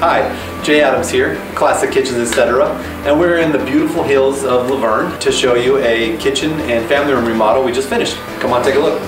Jay Adams here, Classic Kitchens Etc. And we're in the beautiful hills of La Verne to show you a kitchen and family room remodel we just finished. Come on, take a look.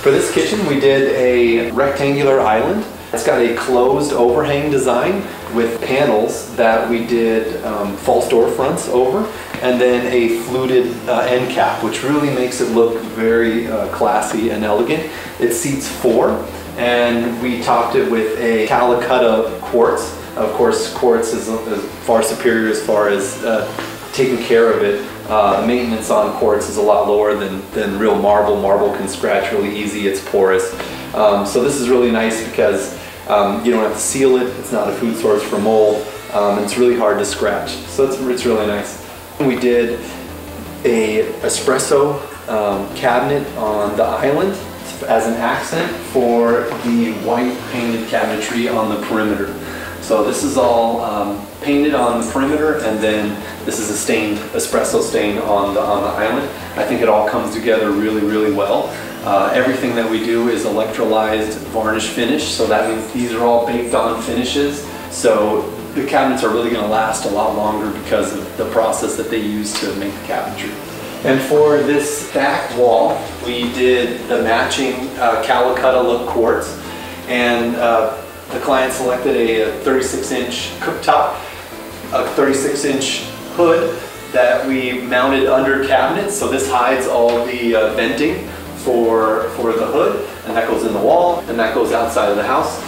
For this kitchen, we did a rectangular island. It's got a closed overhang design with panels that we did um, false door fronts over and then a fluted uh, end cap, which really makes it look very uh, classy and elegant. It seats four and we topped it with a Calcutta quartz. Of course, quartz is, is far superior as far as uh, taking care of it. Uh, maintenance on quartz is a lot lower than, than real marble. Marble can scratch really easy, it's porous. Um, so this is really nice because um, you don't have to seal it, it's not a food source for mold, um, it's really hard to scratch. So it's, it's really nice. We did a espresso um, cabinet on the island as an accent for the white painted cabinetry on the perimeter. So this is all um, painted on the perimeter and then this is a stained espresso stain on the, on the island. I think it all comes together really, really well. Uh, everything that we do is electrolyzed varnish finish, so that means these are all baked on finishes. So the cabinets are really going to last a lot longer because of the process that they use to make the cabinetry. And for this back wall, we did the matching uh, Calcutta look quartz. And uh, the client selected a 36 inch cooktop, a 36 inch hood that we mounted under cabinets. So this hides all the uh, venting for, for the hood. And that goes in the wall and that goes outside of the house.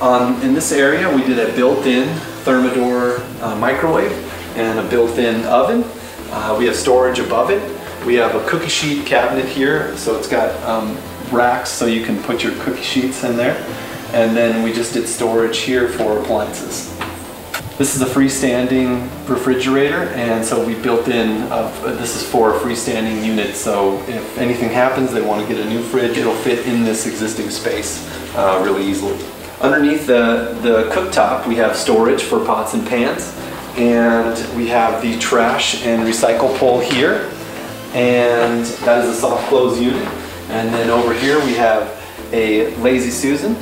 Um, in this area, we did a built-in Thermador uh, microwave and a built-in oven. Uh, we have storage above it. We have a cookie sheet cabinet here, so it's got um, racks so you can put your cookie sheets in there. And then we just did storage here for appliances. This is a freestanding refrigerator, and so we built in, this is for a freestanding unit, so if anything happens, they want to get a new fridge, it'll fit in this existing space uh, really easily. Underneath the, the cooktop, we have storage for pots and pans and we have the trash and recycle pole here. And that is a soft close unit. And then over here we have a Lazy Susan.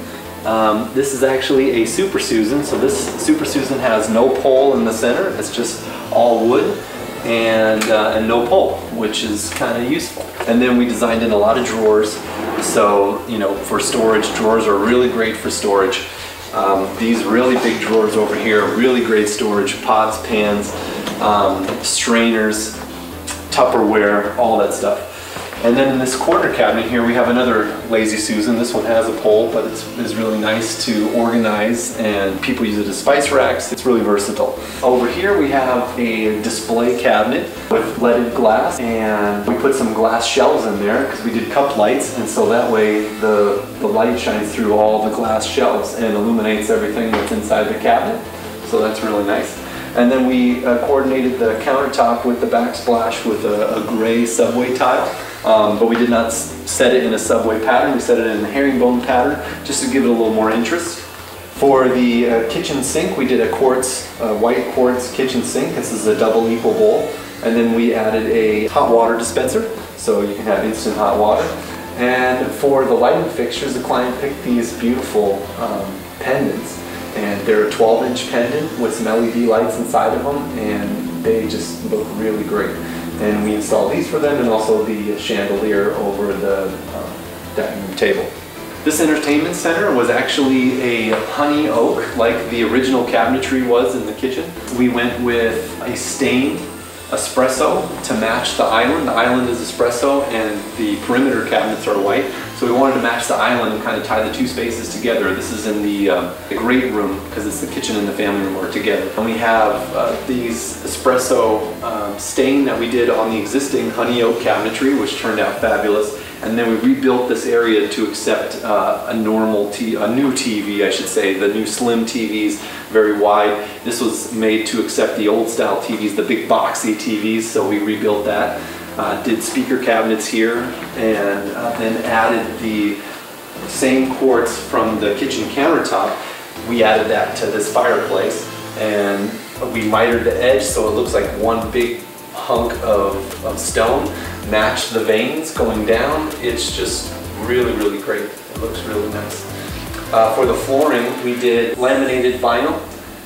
Um, this is actually a Super Susan. So this Super Susan has no pole in the center. It's just all wood and, uh, and no pole which is kind of useful. And then we designed in a lot of drawers. So you know for storage drawers are really great for storage um, these really big drawers over here, really great storage, pots, pans, um, strainers, Tupperware, all that stuff. And then in this corner cabinet here, we have another Lazy Susan. This one has a pole, but it's, it's really nice to organize and people use it as spice racks. It's really versatile. Over here we have a display cabinet with leaded glass and we put some glass shelves in there because we did cup lights and so that way the, the light shines through all the glass shelves and illuminates everything that's inside the cabinet. So that's really nice. And then we uh, coordinated the countertop with the backsplash with a, a gray subway tile. Um, but we did not set it in a subway pattern. We set it in a herringbone pattern just to give it a little more interest. For the uh, kitchen sink, we did a quartz, uh, white quartz kitchen sink. This is a double equal bowl. And then we added a hot water dispenser, so you can have instant hot water. And for the lighting fixtures, the client picked these beautiful um, pendants. And they're a 12 inch pendant with some LED lights inside of them, and they just look really great and we installed these for them and also the chandelier over the um, dining room table. This entertainment center was actually a honey oak like the original cabinetry was in the kitchen. We went with a stained espresso to match the island. The island is espresso and the perimeter cabinets are white. So we wanted to match the island and kind of tie the two spaces together. This is in the, um, the great room because it's the kitchen and the family room are together. And we have uh, these espresso um, stain that we did on the existing honey oak cabinetry which turned out fabulous. And then we rebuilt this area to accept uh, a normal, t a new TV, I should say, the new slim TVs, very wide. This was made to accept the old style TVs, the big boxy TVs, so we rebuilt that. Uh, did speaker cabinets here, and uh, then added the same quartz from the kitchen countertop. We added that to this fireplace, and we mitered the edge so it looks like one big hunk of, of stone match the veins going down. It's just really, really great. It looks really nice. Uh, for the flooring, we did laminated vinyl.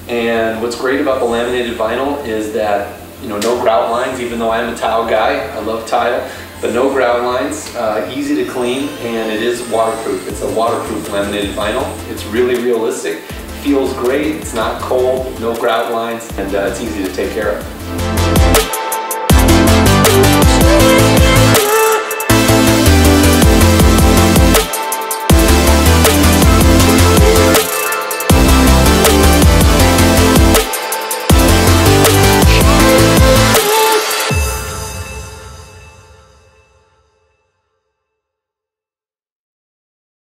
And what's great about the laminated vinyl is that, you know, no grout lines, even though I'm a tile guy, I love tile, but no grout lines, uh, easy to clean, and it is waterproof. It's a waterproof laminated vinyl. It's really realistic, feels great, it's not cold, no grout lines, and uh, it's easy to take care of.